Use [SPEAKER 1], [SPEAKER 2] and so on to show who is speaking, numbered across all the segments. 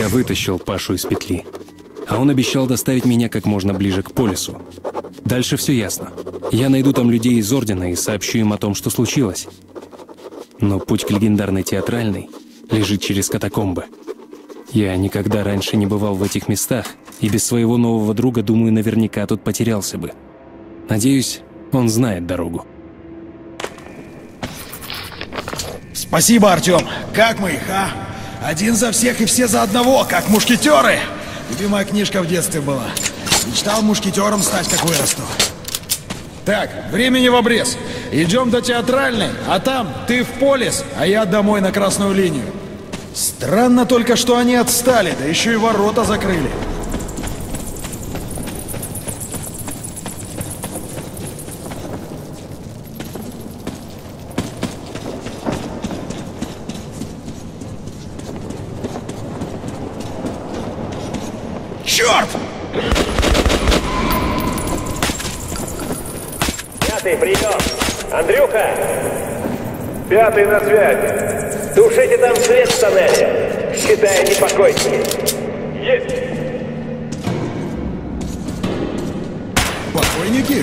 [SPEAKER 1] Я вытащил Пашу из петли, а он обещал доставить меня как можно ближе к полюсу. Дальше все ясно. Я найду там людей из Ордена и сообщу им о том, что случилось. Но путь к легендарной театральной лежит через катакомбы. Я никогда раньше не бывал в этих местах, и без своего нового друга, думаю, наверняка тут потерялся бы. Надеюсь, он знает дорогу.
[SPEAKER 2] Спасибо, Артем. Как мы их, а? Один за всех и все за одного, как мушкетеры. Любимая книжка в детстве была. Мечтал мушкетером стать, как вырасту. Так, времени в обрез. Идем до театральной, а там ты в полис, а я домой на красную линию. Странно только, что они отстали, да еще и ворота закрыли.
[SPEAKER 3] Пятый на связи. Тушите там свет в тоннеле. Считая непокойники. Есть!
[SPEAKER 2] Покойники?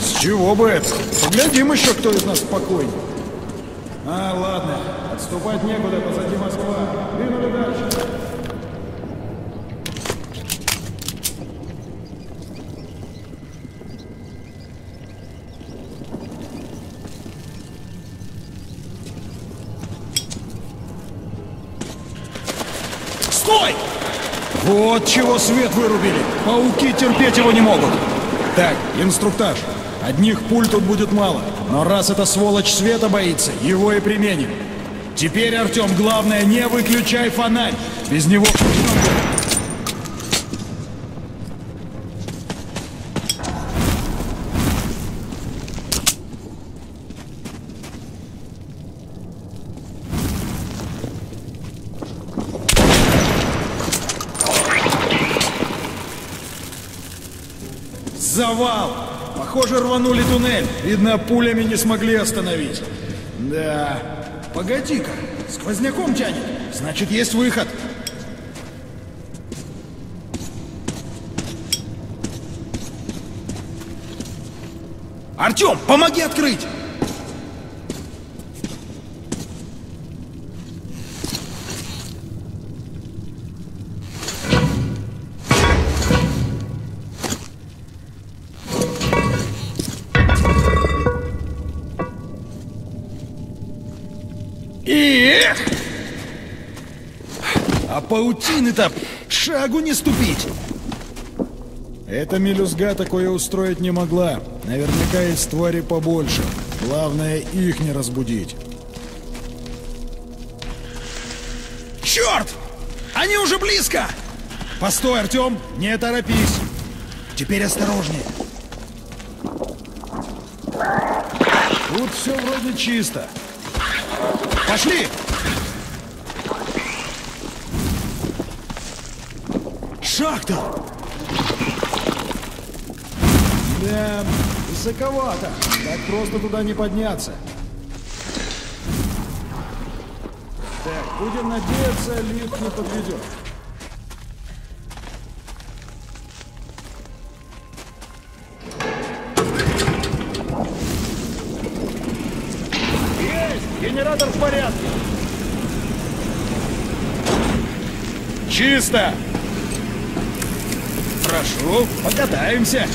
[SPEAKER 2] С чего бы это? Поглядим еще, кто из нас покойник. А, ладно. Отступать некуда, позади Москва. Двинули дальше. Стой! Вот чего свет вырубили. Пауки терпеть его не могут. Так, инструктаж. Одних пуль тут будет мало. Но раз эта сволочь света боится, его и применим. Теперь, Артем, главное, не выключай фонарь. Без него... Похоже, рванули туннель. Видно, пулями не смогли остановить. Да. Погоди-ка, сквозняком тянет. Значит, есть выход. Артем, помоги открыть! Паутины-то шагу не ступить. Эта мелюзга такое устроить не могла. Наверняка есть твари побольше. Главное, их не разбудить. Черт! Они уже близко! Постой, Артем, не торопись. Теперь осторожнее. Тут все вроде чисто. Пошли! Шахта! Да, высоковато. Так просто туда не подняться. Так, будем надеяться, лифт не подведет. Есть! Генератор в порядке! Чисто! Прошу, покатаемся!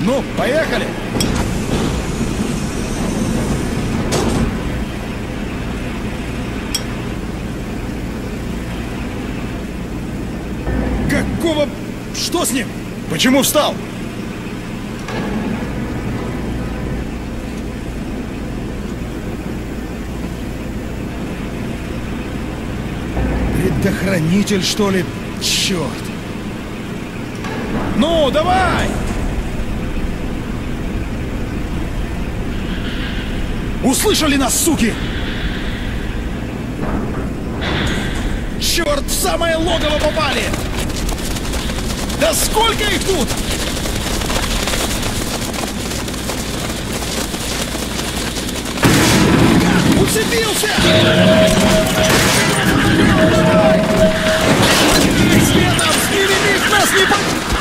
[SPEAKER 2] Ну, поехали! Какого... Что с ним? Почему встал? Предохранитель, что ли? Черт! Ну, давай! Услышали нас, суки! Черт, в самое логово попали! Да сколько их тут? Уцепился! Светом, впереди нас не под...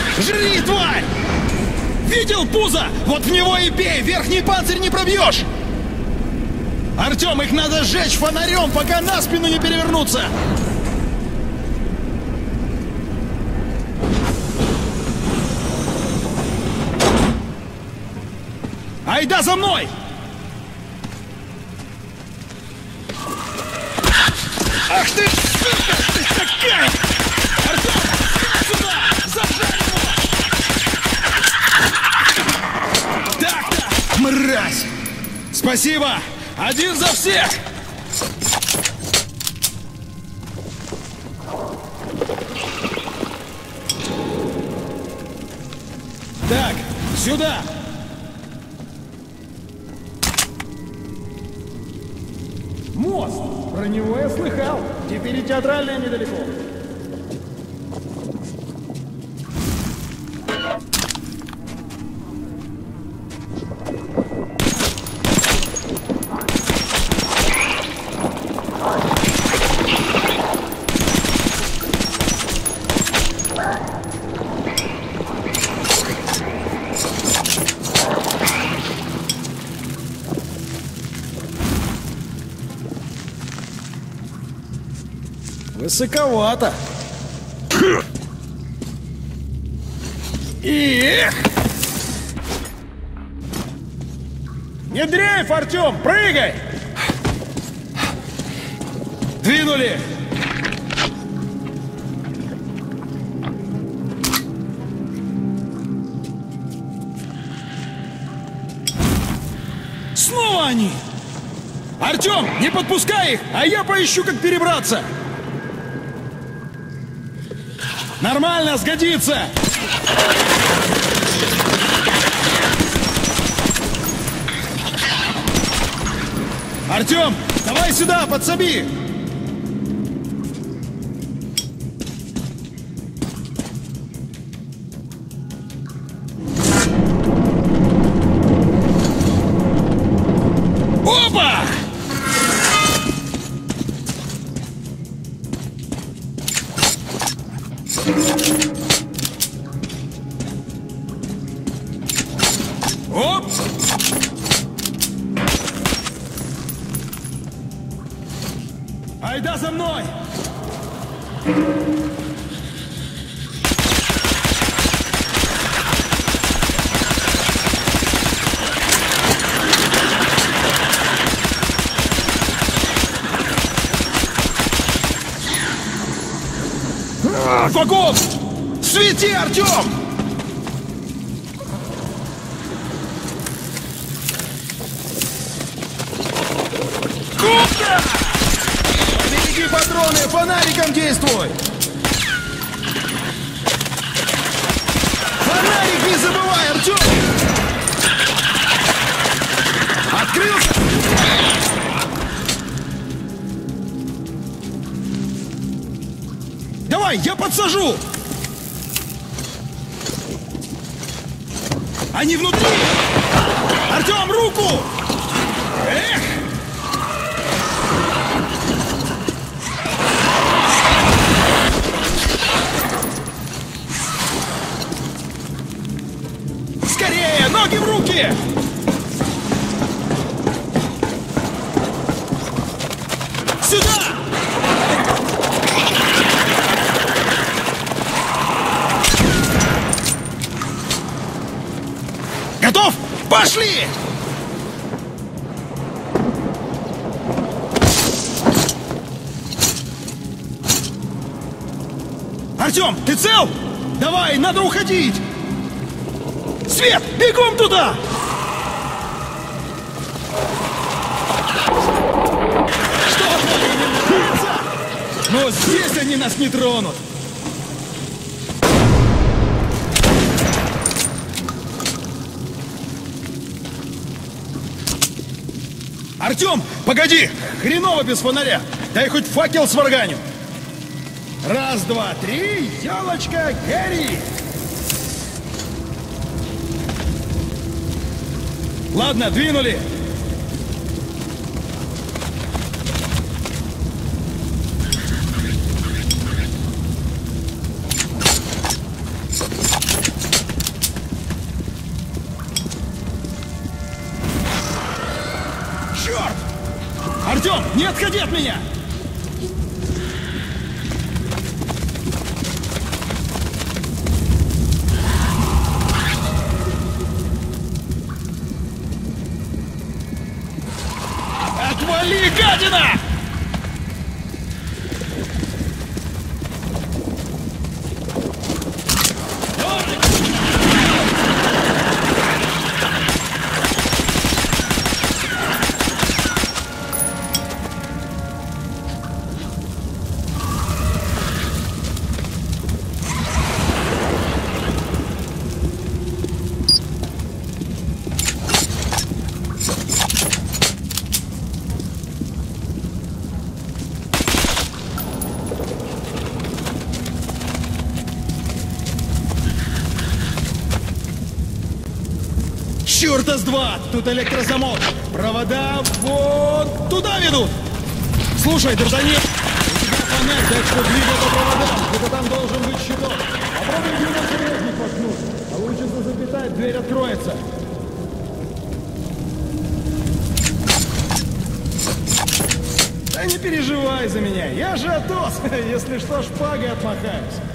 [SPEAKER 2] Видел пузо? Вот в него и бей! Верхний панцирь не пробьешь! Артем, их надо сжечь фонарем, пока на спину не перевернуться! Айда за мной! Ах ты, ты такая! Артем, сюда! Зажарь мразь! Спасибо! Один за всех! Так, сюда! Мост! Про него я слыхал. Теперь и театральная недалеко. Высоковато. Их! Не дрейф, Артем, прыгай! Двинули! Снова они! Артем, не подпускай их, а я поищу, как перебраться! Нормально, сгодится! Артем, давай сюда, подсоби! А, Вагон! Свети, Артем! Куда? Береги патроны, фонариком действуй! Фонарик не забывай, Артем! Открылся! Давай, я подсажу! Они внутри! Артем, руку! Эх! Скорее, ноги в руки! Артем, ты цел? Давай, надо уходить! Свет, бегом туда! Что? Но здесь они нас не тронут! Артем, погоди! Хреново без фонаря! Дай хоть факел сварганю! Раз, два, три, елочка горит! Ладно, двинули! Черт! Артем, не отходи от меня! Тут электрозамок! Провода вот туда ведут! Слушай, Д'Артаньян, у тебя фонарь, так что двигай по проводам, где-то там должен быть щиток. Попробуй гермоцележник воткнуть. Получится запитать, дверь откроется. Да не переживай за меня, я же Атос, если что, шпагой отмахаюсь.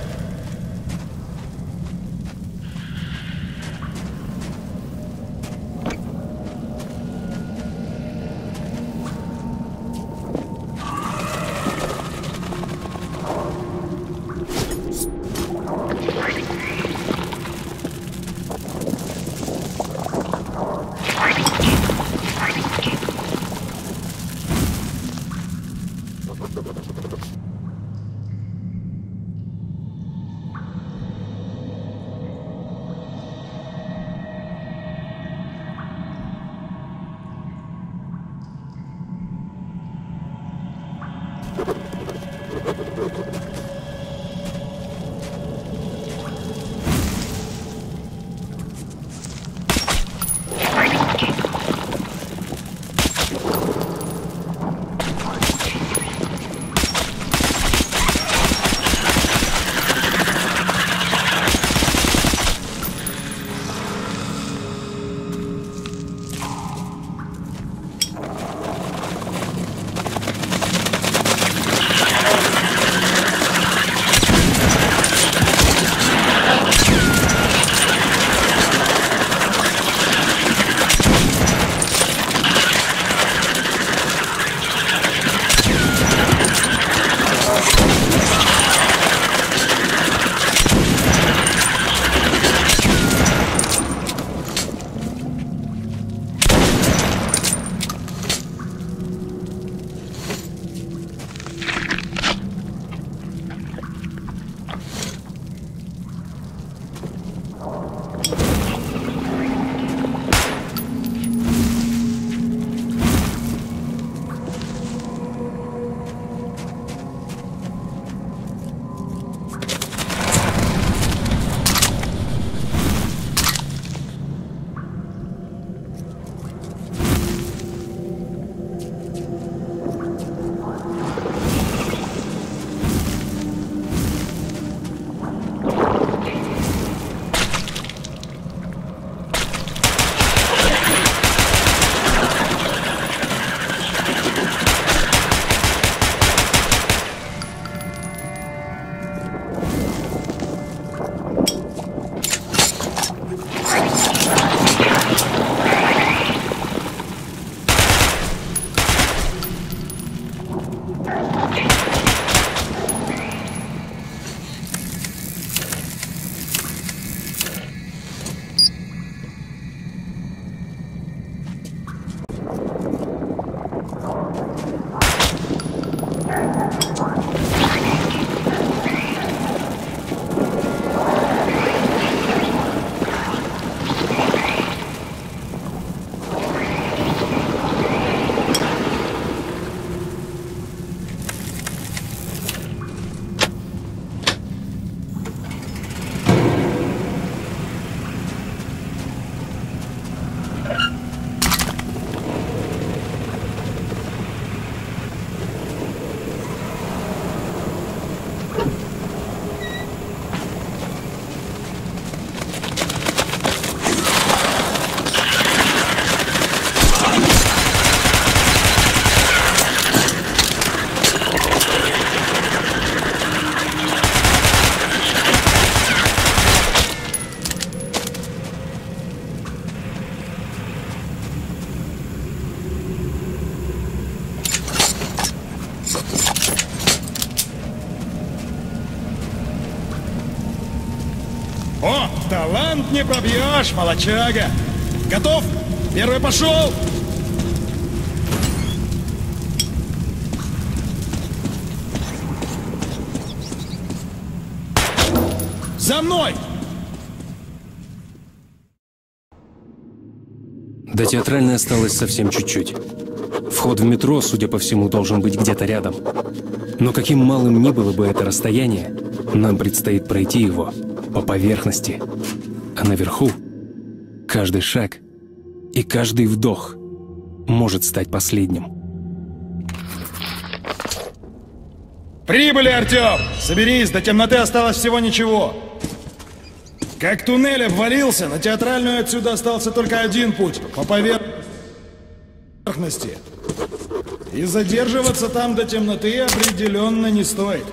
[SPEAKER 2] Пробьешь, молочага. Готов? Первый пошел. За мной!
[SPEAKER 1] До театральной осталось совсем чуть-чуть. Вход в метро, судя по всему, должен быть где-то рядом. Но каким малым ни было бы это расстояние, нам предстоит пройти его по поверхности. Наверху каждый шаг и каждый вдох может стать последним.
[SPEAKER 2] Прибыли, Артем! Соберись, до темноты осталось всего ничего. Как туннель обвалился, на театральную отсюда остался только один путь — по поверхности. И задерживаться там до темноты определенно не стоит.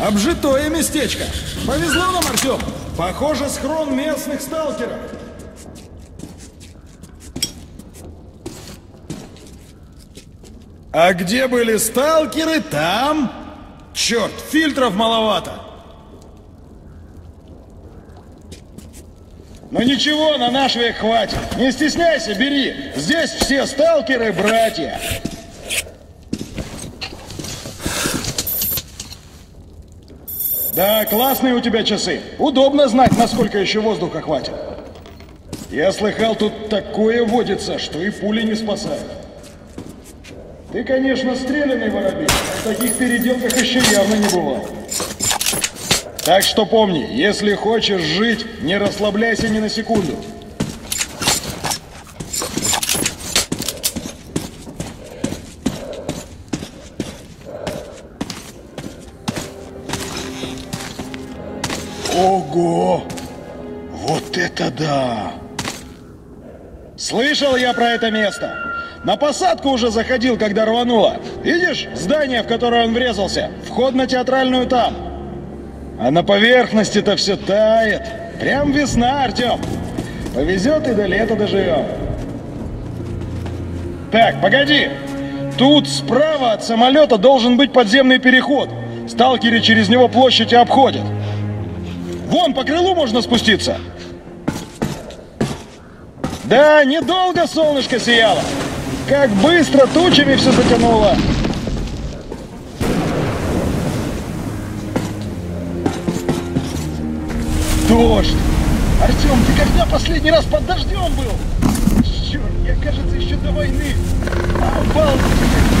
[SPEAKER 2] Обжитое местечко. Повезло нам, Артем. Похоже, схрон местных сталкеров. А где были сталкеры, там... Черт, фильтров маловато. Ну ничего, на наш век хватит. Не стесняйся, бери. Здесь все сталкеры Да, классные у тебя часы. Удобно знать, насколько еще воздуха хватит. Я слыхал, тут такое водится, что и пули не спасают. Ты, конечно, стрелянный воробей, а в таких переделках еще явно не бывал. Так что помни, если хочешь жить, не расслабляйся ни на секунду. Ого! Вот это да! Слышал я про это место. На посадку уже заходил, когда рвануло. Видишь, здание, в которое он врезался. Вход на театральную там. А на поверхности-то все тает. Прям весна, Артем. Повезет и до лета доживем. Так, погоди. Тут справа от самолета должен быть подземный переход. Сталкеры через него площадь обходят. Вон, по крылу можно спуститься. Да, недолго солнышко сияло. Как быстро тучами все затянуло. Дождь! Артем, ты когда последний раз под дождем был? Черт, я, кажется, еще до войны. Обалдеть!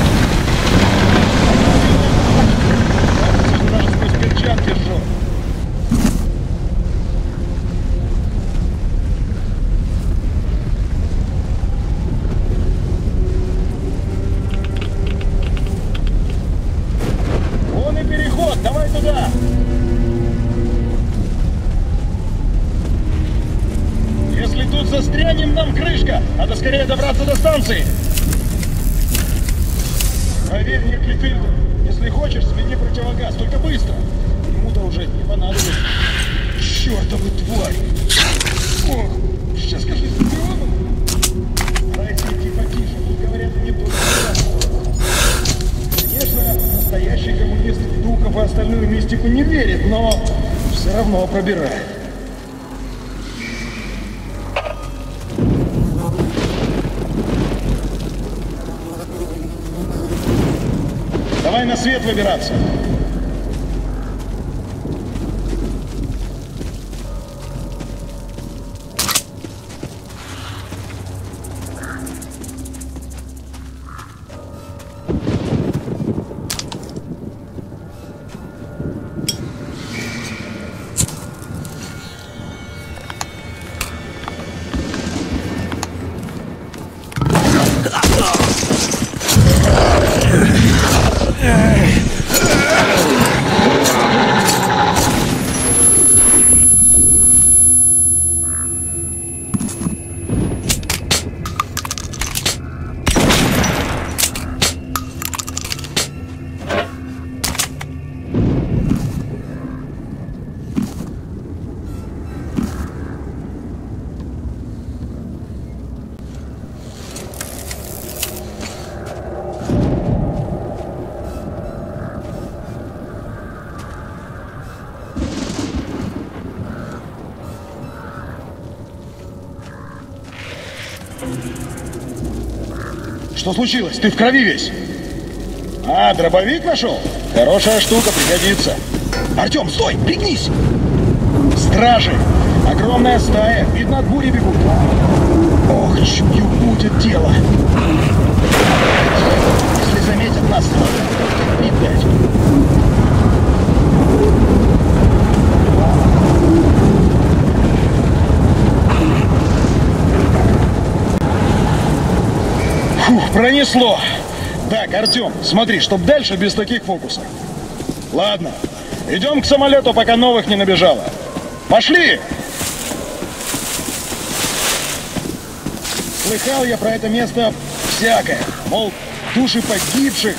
[SPEAKER 2] Давай на свет выбираться. Что случилось? Ты в крови весь. А, дробовик нашел? Хорошая штука, пригодится. Артем, стой, пригнись! Стражи! Огромная стая, видно от бури бегут. Ох, чую, будет дело. Если заметят нас, то терпит дать. Пронесло. Так, Артем, смотри, чтоб дальше без таких фокусов. Ладно, идем к самолету, пока новых не набежало. Пошли! Слыхал я про это место всякое. Мол, души погибших.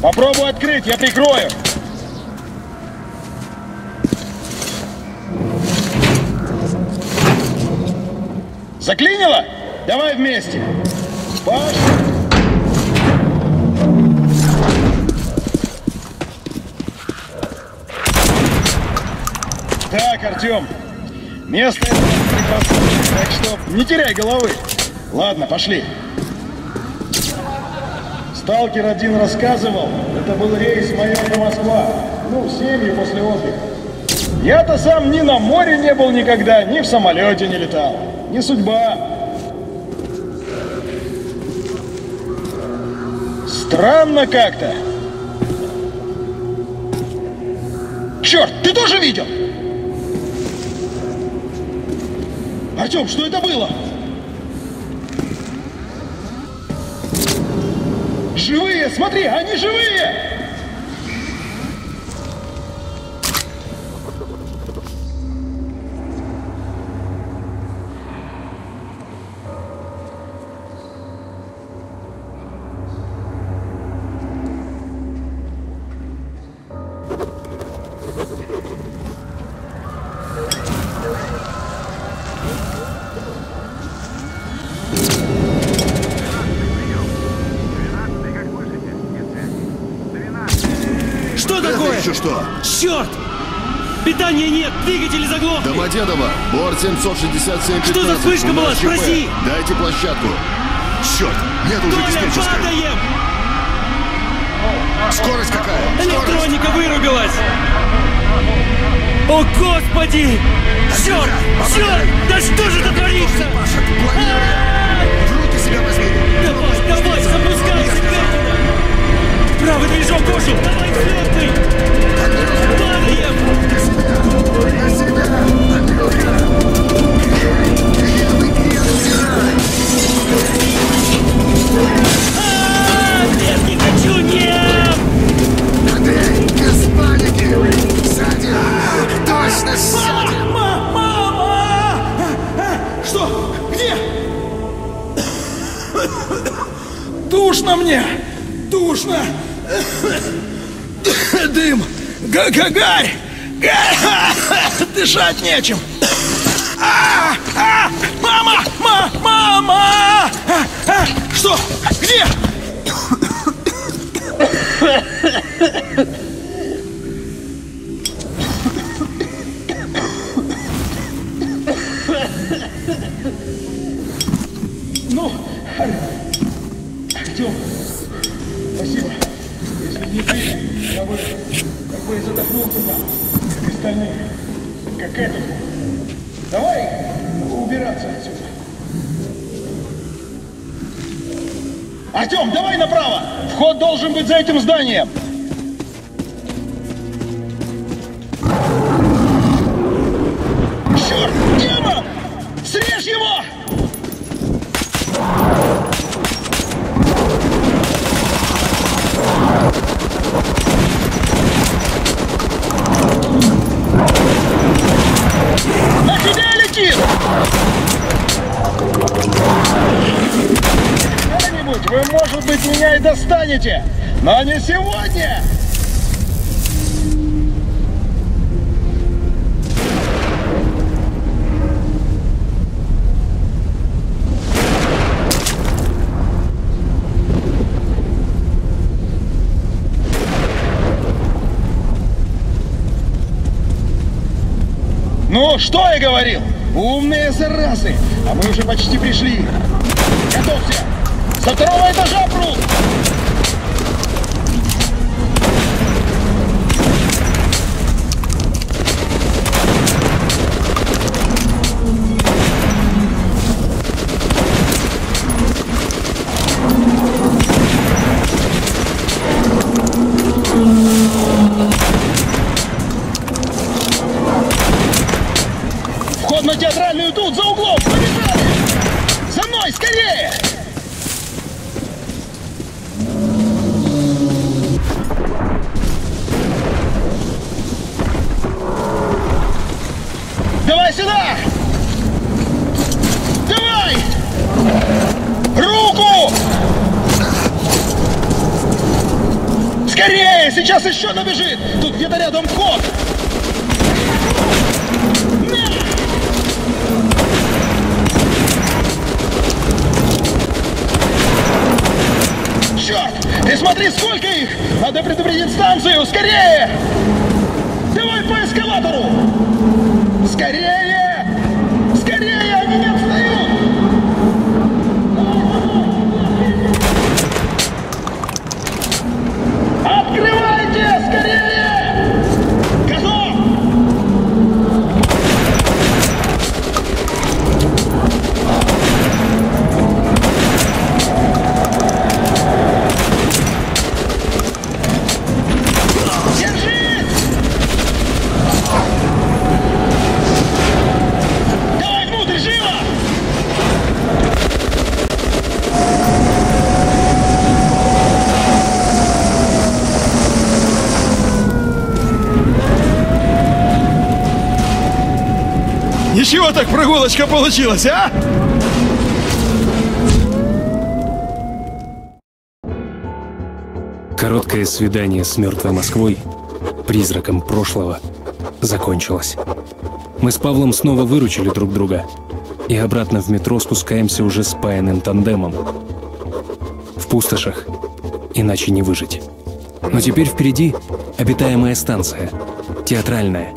[SPEAKER 2] Попробуй открыть, я прикрою. Заклинило? Давай вместе. Пошли. Так, Артем, место прекрасное, так что не теряй головы. Ладно, пошли. Сталкер один рассказывал, это был рейс Майорка-Москва. Ну, семьи после отдыха. Я-то сам ни на море не был никогда, ни в самолете не летал. Не судьба. Странно как-то. Черт, ты тоже видел? Артем, что это было? Живые, смотри, они живые!
[SPEAKER 4] Еще что?
[SPEAKER 5] Черт! Питания нет, двигатели заглохли.
[SPEAKER 4] Домодедово, борт 767
[SPEAKER 5] Что за вспышка была? Спроси.
[SPEAKER 4] Дайте площадку. Черт, нет уже диспетчерской.
[SPEAKER 5] падаем!
[SPEAKER 4] Скорость какая? Скорость.
[SPEAKER 5] Электроника вырубилась! О, Господи! Черт! Черт! Да что же это творится?
[SPEAKER 4] Паша, планируй. В руки себя возьми.
[SPEAKER 5] Правый движок ожил! Давай, взлетный! Падаем!
[SPEAKER 4] На
[SPEAKER 5] не хочу, нет!
[SPEAKER 4] Андрей, без паники. Точно сзади.
[SPEAKER 2] Мама! Что? Где? Душно мне! Душно! Дым! Га- га- Гарь! Гарь! Дышать нечем! А! А! Мама! Ма! Мама! А! А! Что? Где? Должен быть за этим зданием! Черт! Демон! Срежь его! На тебя летит! Когда-нибудь вы, может быть, меня и достанете, но не сегодня! Ну, что я говорил? Умные заразы! А мы уже почти пришли. Готовься! Со второго этажа прут! Еще набежит! Тут где-то рядом вход! Черт! Ты смотри, сколько их! Надо предупредить станцию! Скорее! Давай по эскалатору! Скорее! Ничего так прогулочка получилась, а?
[SPEAKER 1] Короткое свидание с мертвой Москвой, призраком прошлого, закончилось. Мы с Павлом снова выручили друг друга и обратно в метро спускаемся уже спаянным тандемом. В пустошах иначе не выжить. Но теперь впереди обитаемая станция, театральная.